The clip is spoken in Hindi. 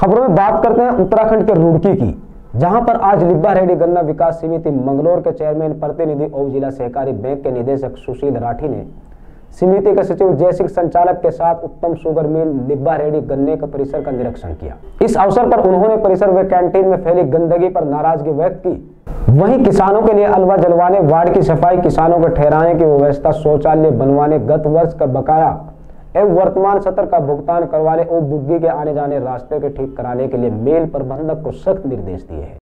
खबरों में बात करते हैं उत्तराखंड के रुड़की की, जहाँ पर आज लिब्बा रेड्डी गन्ना विकास समिति मंगलौर के चेयरमैन प्रतिनिधि और जिला सहकारी बैंक के निदेशक सुशील राठी ने समिति के सचिव जय सिंह संचालक के साथ उत्तम शुगर मिल लिब्बा रेड्डी गन्ने के परिसर का निरीक्षण किया। इस अवसर पर उन्होंने परिसर व कैंटीन में फैली गंदगी पर नाराज़गी व्यक्त की। वहीं किसानों के लिए अलवा जलवाने वार्ड की सफ़ाई, किसानों को ठहराने की व्यवस्था, शौचालय बनवाने, गत वर्ष का बकाया एवं वर्तमान सत्र का भुगतान करवाने और बुग्गी के आने जाने रास्ते के ठीक कराने के लिए मेल प्रबंधक को सख्त निर्देश दिए हैं।